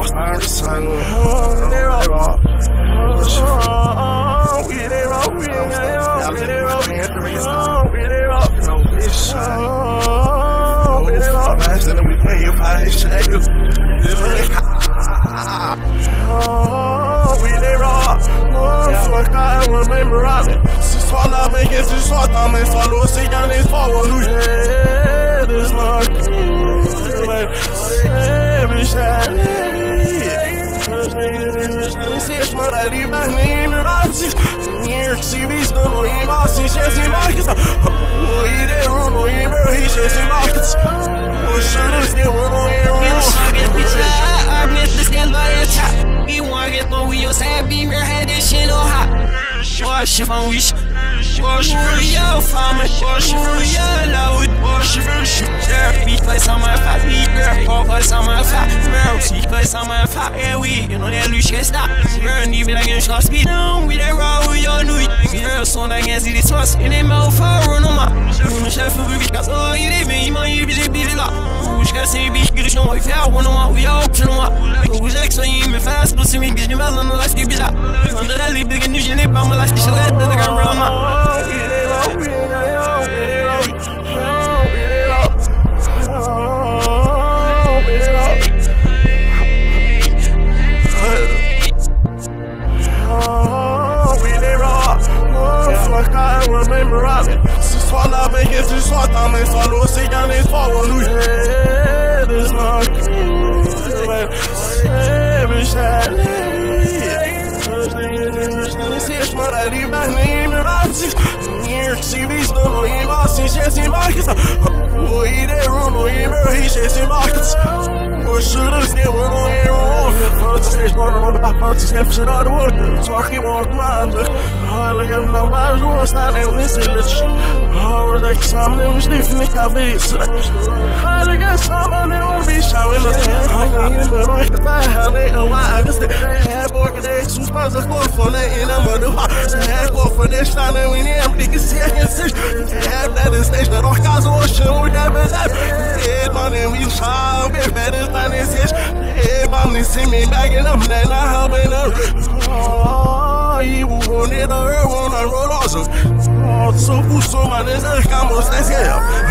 I understand. They're all. They're all. Remember, I'm just all I'm We just all I'm in, We see, I'm in, follow, We Sensiz marari mahmin rapsis Nier civis no no imasi shesi markets O ide runo imer hi shesi markets O shurus ne runo imer I miss stand by the top. We want get no wheels, happy, we're headed shit on hot. Wash if I'm wish. Wash for your family. Wash for your loud. Wash for. Beat place on my fat. Beat girl. Pop place on my fat. Girl. See place on my fat. Yeah, we. You know that loose can stop. Girl, even in short speed. Down with that raw with your new. Girl, so I can see the source. In the mouth, I run on my. Run chef for bitch. Cause all you live in, you might be the beat it up. Os caras sem bicho que eles não vai ferro, não há o eu, que não há. Os ex são em me faz, não se me engage, mas não lá se bizarro. Quando ela liga, que não gene, para me lá, que chega, da grama. Se só na bem que se só também falou, se já nem falou nos dedos, nós. Sempre está Sensiz marari mahmin rapsis Nier civis no no imasi shesi markets O ide runo imer hi shesi markets O shurus ne runo imer Fontes fez mano no fontes que funciona do olho Só que morto mando Olha que não mais não está nem listening Olha daqui sabe nem os dif na cabeça Olha que sabe nem o bicho Olha que não vai estar nem o água É porque deixa os pais a cor né? in a mother Sad go for this time and we need big seconds Have that is stage that all cars on show never that Head on and we shall be better than this ish Head on she see me back and I'm letting her hop in her. Oh, he wanted her, wanna roll awesome. Oh, so, so, man, it's a camel, that's.